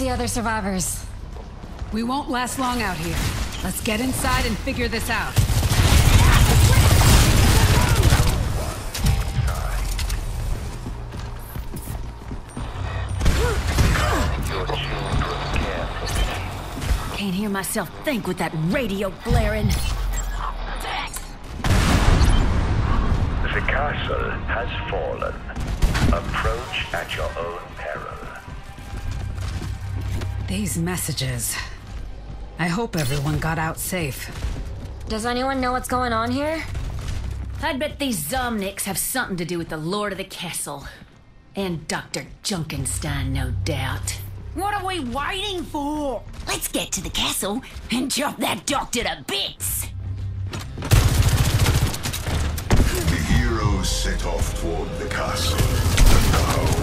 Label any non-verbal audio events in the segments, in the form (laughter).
See other survivors. We won't last long out here. Let's get inside and figure this out. Can't hear myself think with that radio blaring. The castle has fallen. Approach at your own. These messages. I hope everyone got out safe. Does anyone know what's going on here? I'd bet these Zomnics have something to do with the Lord of the Castle. And Dr. Junkenstein, no doubt. What are we waiting for? Let's get to the castle and chop that doctor to bits! The heroes set off toward the castle.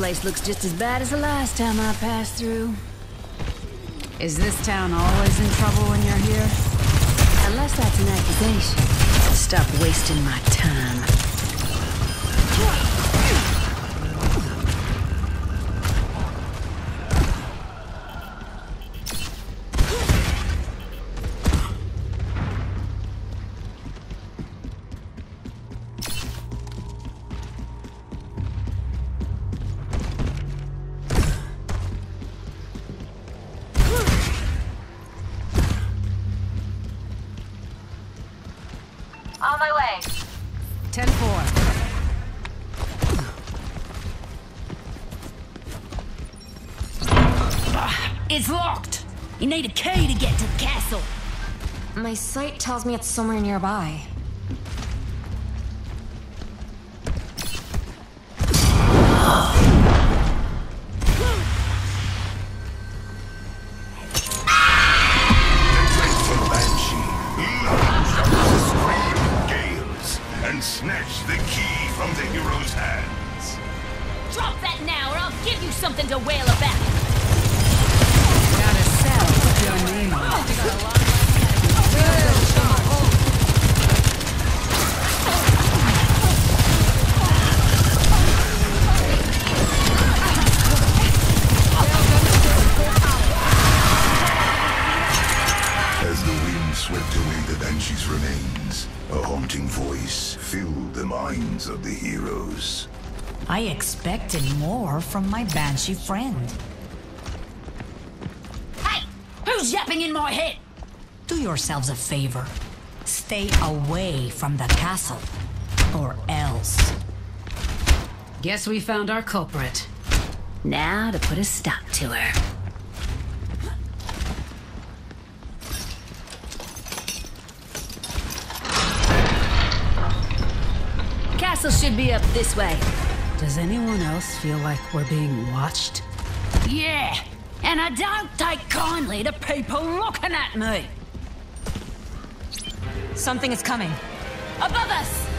Place looks just as bad as the last time I passed through. Is this town always in trouble when you're here? Unless that's an accusation. Stop wasting my time. My way. 10 4. Ah, it's locked! You need a key to get to the castle. My sight tells me it's somewhere nearby. I expected more from my banshee friend. Hey! Who's yapping in my head? Do yourselves a favor. Stay away from the castle. Or else. Guess we found our culprit. Now to put a stop to her. Castle should be up this way. Does anyone else feel like we're being watched? Yeah, and I don't take kindly to people looking at me. Something is coming. Above us!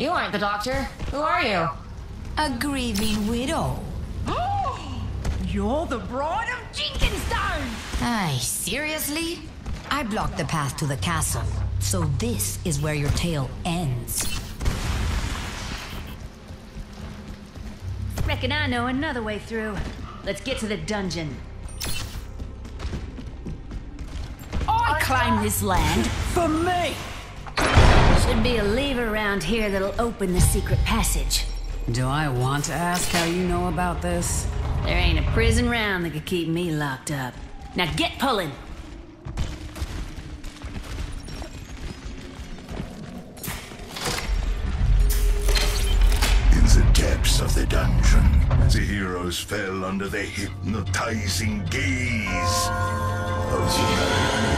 You aren't the doctor. Who are you? A grieving widow. (gasps) You're the bride of Junkenstein! Aye, seriously? I blocked the path to the castle, so this is where your tale ends. Reckon I know another way through. Let's get to the dungeon. I claim this land for me! Should be a lever around here that'll open the secret passage. Do I want to ask how you know about this? There ain't a prison round that could keep me locked up. Now get pulling. In the depths of the dungeon, the heroes fell under the hypnotizing gaze of the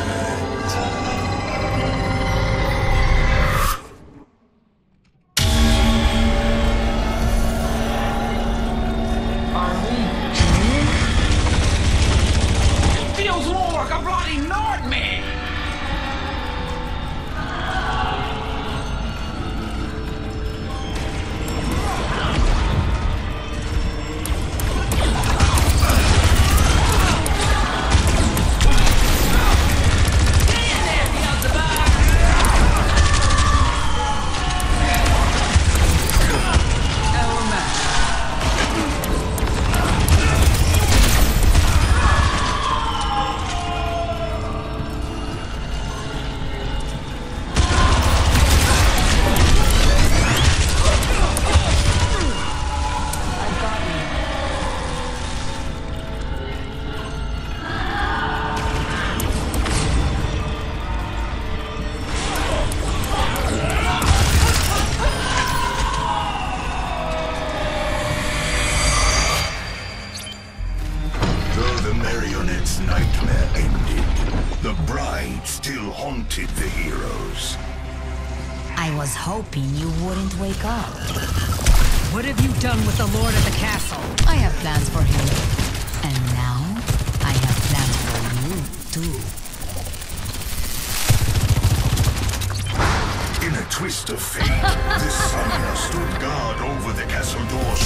Of fate, this summoner stood guard over the castle door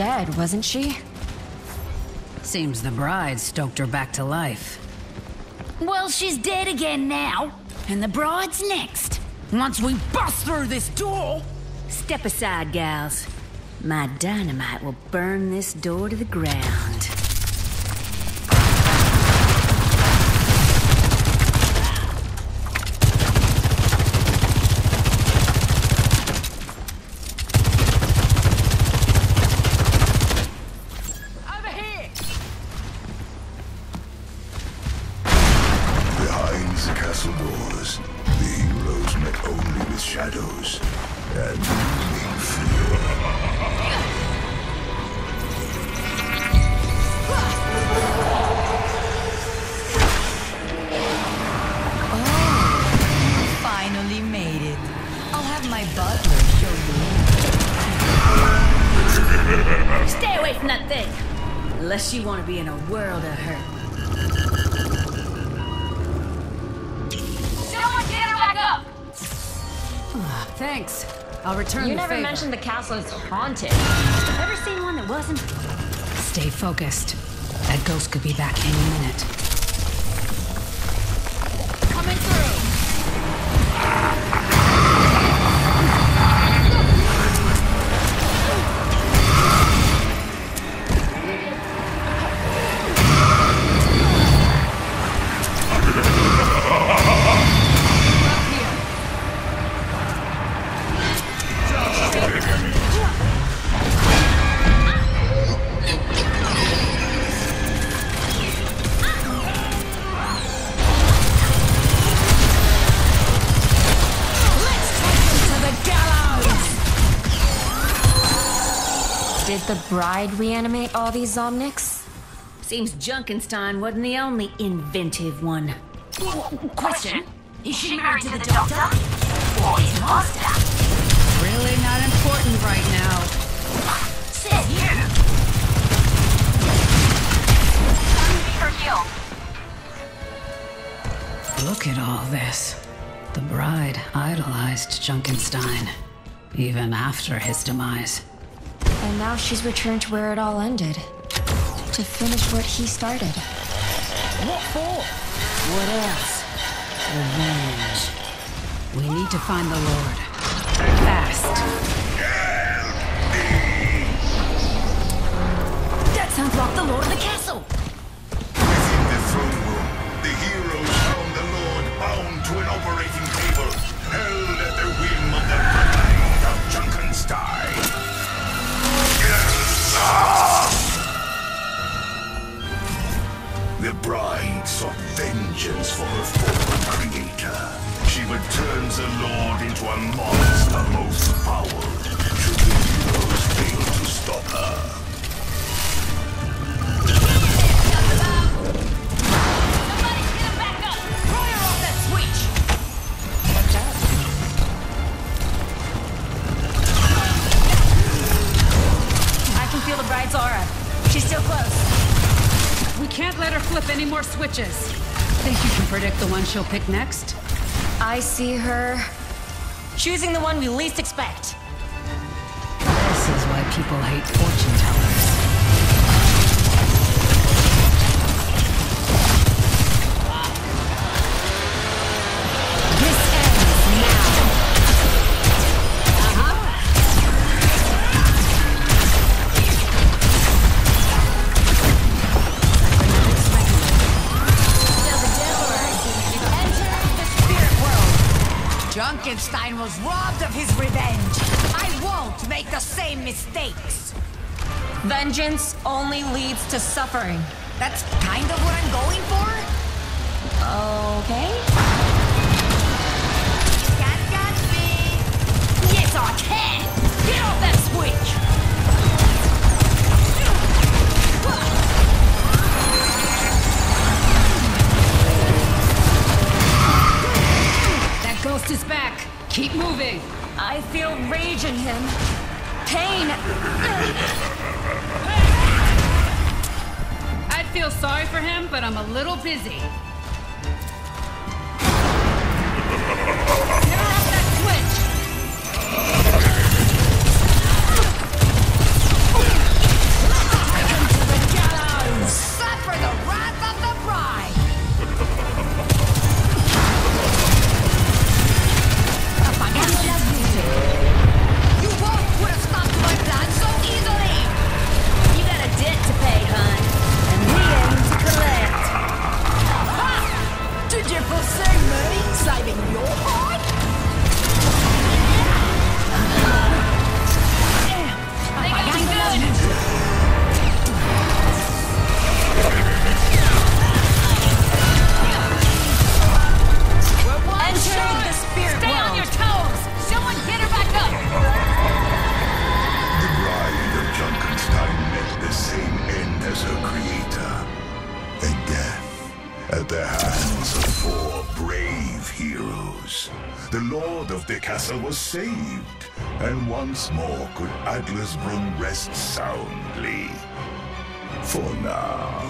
dead, wasn't she? Seems the bride stoked her back to life. Well, she's dead again now, and the bride's next. Once we bust through this door. Step aside, gals. My dynamite will burn this door to the ground. Thanks. I'll return You the never favor. mentioned the castle is haunted. Ever seen one that wasn't? Stay focused. That ghost could be back any minute. The bride reanimate all these Zomnics? Seems Junkenstein wasn't the only inventive one. Question. Is she married to the doctor? Or his master? Really not important right now. Says here. For kill. Look at all this. The bride idolized Junkenstein, even after his demise. And now she's returned to where it all ended. To finish what he started. What for? What else? Revenge. We need to find the Lord. Fast. That sounds like the Lord of the Castle. Within the throne room, the heroes found the Lord bound to an operating table, held at the whim of the bride of Junkenstein. The bride sought vengeance for her fallen creator. She would turn the Lord into a monster most foul, should the heroes fail to stop her. I can feel the bride's aura. She's still close. Can't let her flip any more switches. Think you can predict the one she'll pick next? I see her choosing the one we least expect. This is why people hate fortune tellers. Junkenstein was robbed of his revenge. I won't make the same mistakes. Vengeance only leads to suffering. That's kind of what I'm going for. Okay? Can't catch me. Yes, I can! Busy. Heroes. The lord of the castle was saved, and once more could Adlersbrunn rest soundly. For now.